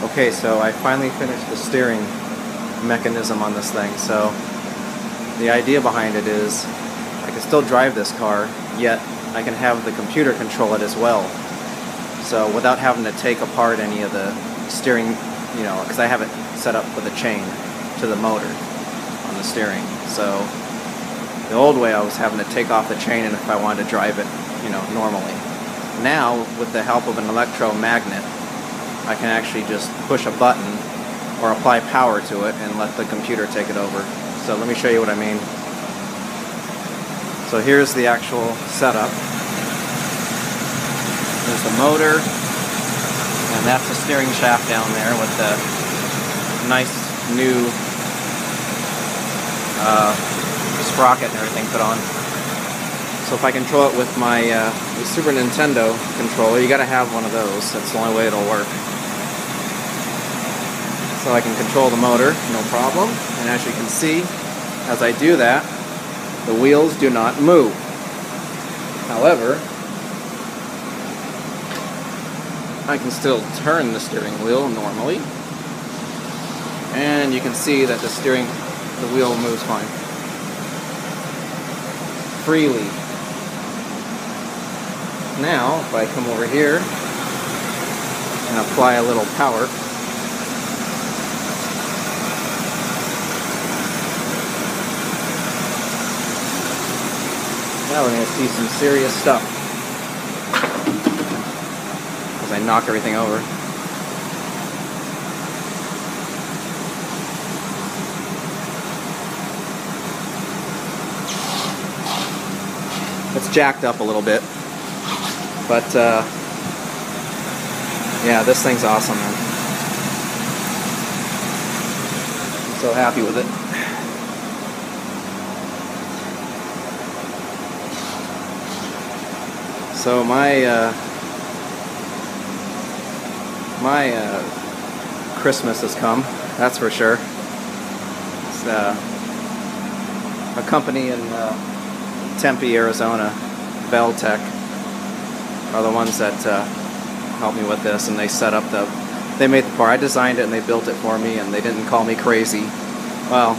Okay, so I finally finished the steering mechanism on this thing. So the idea behind it is I can still drive this car, yet I can have the computer control it as well. So without having to take apart any of the steering, you know, because I have it set up with a chain to the motor on the steering. So the old way I was having to take off the chain and if I wanted to drive it, you know, normally. Now, with the help of an electromagnet, I can actually just push a button or apply power to it and let the computer take it over. So let me show you what I mean. So here's the actual setup. There's the motor, and that's the steering shaft down there with the nice new uh, sprocket and everything put on. So if I control it with my uh, Super Nintendo controller, you gotta have one of those. That's the only way it'll work. So I can control the motor, no problem. And as you can see, as I do that, the wheels do not move. However, I can still turn the steering wheel normally. And you can see that the steering, the wheel moves fine. Freely. Now, if I come over here and apply a little power, Now we're going to see some serious stuff. As I knock everything over. It's jacked up a little bit. But, uh, yeah, this thing's awesome, man. I'm so happy with it. So my uh, my uh, Christmas has come. That's for sure. It's uh, a company in uh, Tempe, Arizona, Valtech, are the ones that uh, helped me with this, and they set up the. They made the car. I designed it, and they built it for me, and they didn't call me crazy. Well,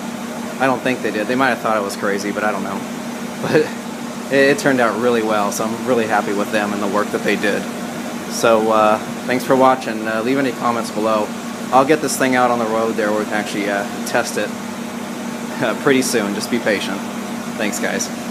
I don't think they did. They might have thought I was crazy, but I don't know. But it, it, turned out really well, so I'm really happy with them and the work that they did. So uh, thanks for watching. Uh, leave any comments below. I'll get this thing out on the road there where we can actually uh, test it pretty soon. Just be patient. Thanks, guys.